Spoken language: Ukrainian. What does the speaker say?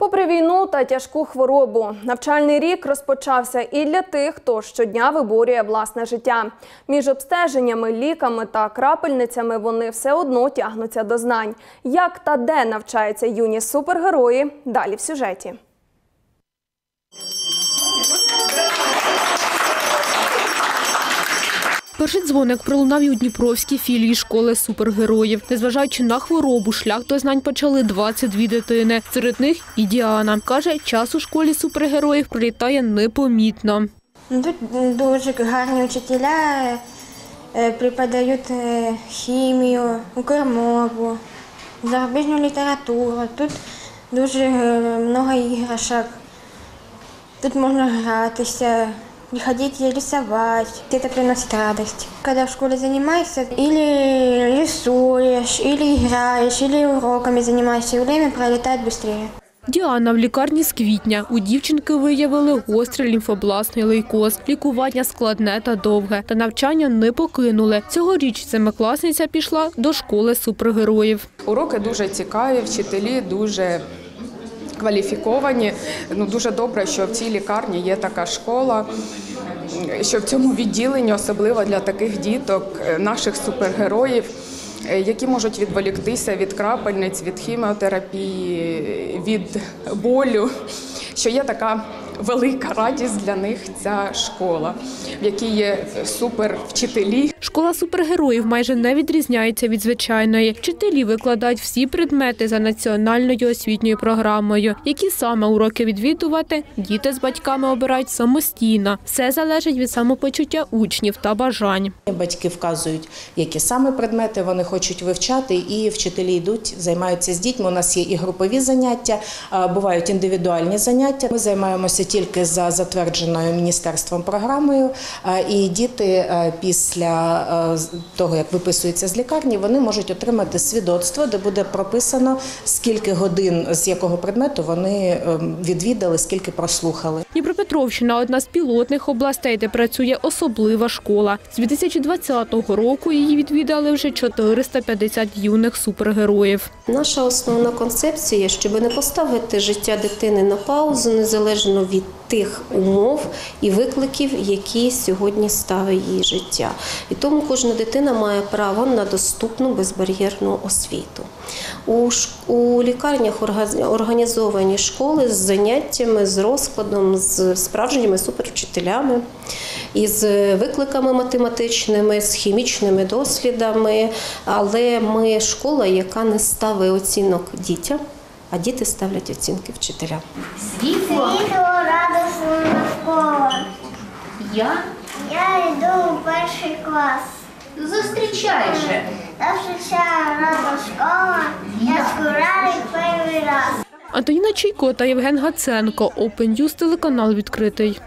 Попри війну та тяжку хворобу, навчальний рік розпочався і для тих, хто щодня виборює власне життя. Між обстеженнями, ліками та крапельницями вони все одно тягнуться до знань. Як та де навчаються юні супергерої? Далі в сюжеті. Перший дзвоник пролунав і у Дніпровській філії школи супергероїв. Незважаючи на хворобу, шлях до знань почали 22 дитини. Серед них і Діана. Каже, час у школі супергероїв пролітає непомітно. Ну, Тут дуже гарні вчителя е, преподають е, хімію, укрмову, зарубіжну літературу. Тут дуже е, много іграшок. Тут можна гратися, ходить и рисовать. Это приносит радость. Когда в школе занимаешься, или рисуешь, или играешь, или уроками занимаешься, и время пролетает быстрее. Діана в лікарні з квітня. У дівчинки виявили гострий лімфобластний лейкоз. Лікування складне та довге. Та навчання не покинули. Цьогоріч семикласниця пішла до школи супергероїв. Уроки дуже цікаві, вчителі дуже кваліфіковані. Ну дуже добре, що в цій лікарні є така школа. Що в цьому відділенні, особливо для таких діток, е, наших супергероїв, е, які можуть відволіктися від крапельниць, від хіміотерапії, від болю, що є така велика радість для них ця школа, в якій є супервчителі, Школа супергероїв майже не відрізняється від звичайної. Вчителі викладають всі предмети за національною освітньою програмою. Які саме уроки відвідувати, діти з батьками обирають самостійно. Все залежить від самопочуття учнів та бажань. Батьки вказують, які саме предмети вони хочуть вивчати, і вчителі йдуть, займаються з дітьми. У нас є і групові заняття, бувають індивідуальні заняття. Ми займаємося тільки за затвердженою міністерством програмою. І діти після того, як виписуються з лікарні, вони можуть отримати свідоцтво, де буде прописано, скільки годин з якого предмету вони ем, відвідали, скільки прослухали. Дніпропетровщина одна з пілотних областей, де працює особлива школа. З 2020 року її відвідали вже 450 юних супергероїв. Наша основна концепція, щоб не поставити життя дитини на паузу, незалежно від тих умов і викликів, які сьогодні ставить її життя. І тому кожна дитина має право на доступну безбар'єрну освіту. У, лікарнях орга- організовані школи з заняттями, з розкладом, з справжніми супервчителями, із викликами математичними, з хімічними дослідами. Але ми школа, яка не ставить оцінок дітям, а діти ставлять оцінки вчителям. Світло радосна школа. Я Я йду у перший клас. Зустрічаєш. зустрічаю рада школа. Я скураю перший раз. Антоніна Чайко та Євген Гаценко. Open News, телеканал відкритий.